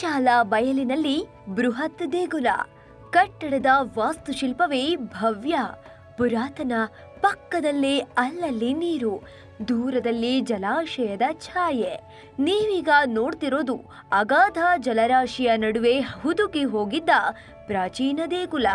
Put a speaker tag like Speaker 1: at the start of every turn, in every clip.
Speaker 1: ವಿಶಾಲ ಬಯಲಿನಲ್ಲಿ ಬೃಹತ್ ದೇಗುಲ. ಕಟ್ಟಡದ ವಾಸ್ತುಶಿಲ್ಪವೇ ಭವ್ಯ. ಪುರಾತನ ಪಕ್ಕದಲ್ಲೇ ಅಲ್ಲಲ್ಲಿ ನೀರು, ದೂರದಲ್ಲಿ ಜಲಾಶಯದ ಛಾಯೆ. ನೀವೀಗ ನೋಡ್ತಿರೋದು ಅಗಾಧ ಜಲರಾಶಿಯ ನಡುವೆ ಹುದುಗಿ ಹೋಗಿದ್ದ ಪ್ರಾಚೀನ ದೇಗುಲ.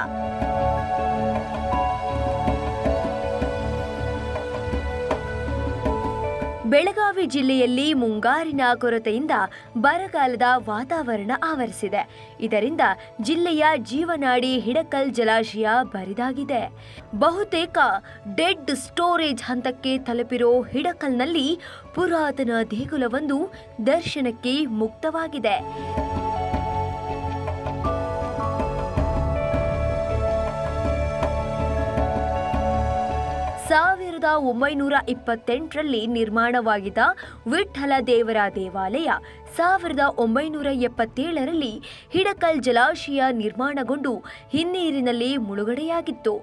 Speaker 1: ಬೆಳಗಾವಿ ಜಿಲ್ಲೆಯಲ್ಲಿ ಮುಂಗಾರಿನ ಕೊರತೆಯಿಂದ ಬರಗಾಲದ ವಾತಾವರಣ ಆವರಿಸಿದೆ. ಇದರಿಂದ ಜಿಲ್ಲೆಯ ಜೀವನಾಡಿ ಹಿಡಕಲ್ ಜಲಾಶಯ ಬರಿದಾಗಿದೆ. ಬಹುತೇಕ ಡೆಡ್ ಸ್ಟೋರೇಜ್ ಹಂತಕ್ಕೆ ತಲುಪಿರೋ ಹಿಡಕಲ್ನಲ್ಲಿ ಪುರಾತನ ದೇಗುಲವೊಂದು ದರ್ಶನಕ್ಕೆ ಮುಕ್ತವಾಗಿದೆ. ಸಾವಿರದ ಒಂಬೈನೂರ ಇಪ್ಪತ್ತೆಂಟರಲ್ಲಿ ನಿರ್ಮಾಣವಾಗಿದ್ದ ವಿಠಲ ದೇವರ ದೇವಾಲಯ ಸಾವಿರದ ಒಂಬೈನೂರ ಎಪ್ಪತ್ತೇಳರಲ್ಲಿ ಹಿಡಕಲ್ ಜಲಾಶಯ ನಿರ್ಮಾಣಗೊಂಡು ಹಿನ್ನೀರಿನಲ್ಲಿ ಮುಳುಗಡೆಯಾಗಿತ್ತು.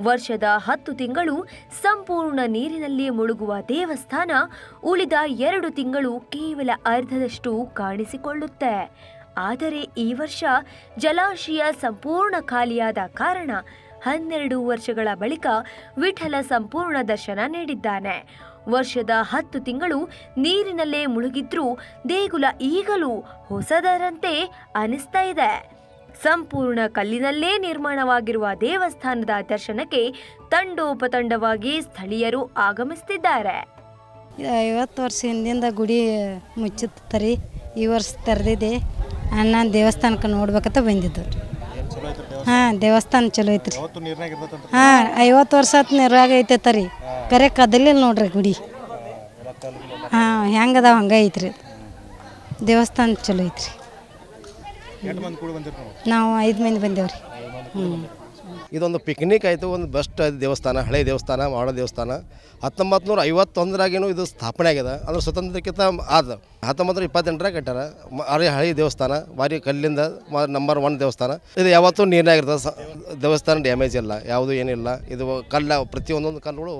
Speaker 1: ವರ್ಷದ ಹತ್ತು ತಿಂಗಳು ಸಂಪೂರ್ಣ ನೀರಿನಲ್ಲಿ ಮುಳುಗುವ ದೇವಸ್ಥಾನ ಉಳಿದ ಎರಡು ತಿಂಗಳು ಕೇವಲ ಅರ್ಧದಷ್ಟು ಕಾಣಿಸಿಕೊಳ್ಳುತ್ತೆ. ಆದರೆ ಈ ವರ್ಷ ಜಲಾಶಯ ಸಂಪೂರ್ಣ ಖಾಲಿಯಾದ ಕಾರಣ ಹನ್ನೆರಡು ವರ್ಷಗಳ ಬಳಿಕ ವಿಠಲ ಸಂಪೂರ್ಣ ದರ್ಶನ ನೀಡಿದ್ದಾನೆ. ವರ್ಷದ ಹತ್ತು ತಿಂಗಳು ನೀರಿನಲ್ಲೇ ಮುಳುಗಿದ್ರೂ ದೇಗುಲ ಈಗಲೂ ಹೊಸದರಂತೆ ಅನಿಸ್ತಾ ಇದೆ. ಸಂಪೂರ್ಣ ಕಲ್ಲಿನಲ್ಲೇ ನಿರ್ಮಾಣವಾಗಿರುವ ದೇವಸ್ಥಾನದ ದರ್ಶನಕ್ಕೆ ತಂಡೋಪತಂಡವಾಗಿ ಸ್ಥಳೀಯರು ಆಗಮಿಸುತ್ತಿದ್ದಾರೆ
Speaker 2: ಐವತ್ತು ವರ್ಷ ಹಿಂದಿಂದ ಗುಡಿ ಮುಚ್ಚುತ್ತಾರೆ ಈ ವರ್ಷ ತೆರೆದಿದೆ. ಅಣ್ಣ ದೇವಸ್ಥಾನಕ್ಕೆ ನೋಡ್ಬೇಕಂತ ಬಂದಿದ್ದು ಹಾಂ ದೇವಸ್ಥಾನ ಚಲೋ ಐತ್ರಿ. ಹಾಂ ಐವತ್ತು ವರ್ಷ ಆತು ನಿರ್ವಾಗ ಐತೈತೆ ರೀ. ಕರೆ ಕದಲಿಲ್ಲ ನೋಡ್ರಿ ಗುಡಿ. ಹಾಂ ಹೆಂಗದಾವ ಹಂಗೆ ಐತ್ರಿ. ದೇವಸ್ಥಾನ ಚಲೋ ಐತ್ರಿ. ನಾವು? ಐದು ಮಂದಿ ಬಂದೇವ್ರಿ. ಹ್ಞೂ
Speaker 3: ಇದೊಂದು ಪಿಕ್ನಿಕ್ ಆಯಿತು, ಒಂದು ಬೆಸ್ಟ್ ದೇವಸ್ಥಾನ, ಹಳೆ ದೇವಸ್ಥಾನ, ಮಾಡೋ ದೇವಸ್ಥಾನ. ಹತ್ತೊಂಬತ್ತು ನೂರ ಐವತ್ತೊಂದರಾಗೇನು ಇದು ಸ್ಥಾಪನೆ ಆಗ್ಯದ ಅಂದ್ರೆ ಸ್ವತಂತ್ರಕ್ಕಿಂತ ಆದ ಹತ್ತೊಂಬತ್ತು ನೂರ ಇಪ್ಪತ್ತೆಂಟರಾಗ ಕಟ್ಟಾರ ಅರೆ ಹಳೆ ದೇವಸ್ಥಾನ ಭಾರಿ ಕಲ್ಲಿಂದ ನಂಬರ್ ಒನ್ ದೇವಸ್ಥಾನ. ಇದು ಯಾವತ್ತೂ ನೀರಿನಾಗಿರ್ತದೆ. ಸ ದೇವಸ್ಥಾನ ಡ್ಯಾಮೇಜ್ ಇಲ್ಲ, ಯಾವುದೂ ಏನಿಲ್ಲ. ಇದು ಕಲ್ಲ, ಪ್ರತಿಯೊಂದೊಂದು ಕಲ್ಲುಗಳು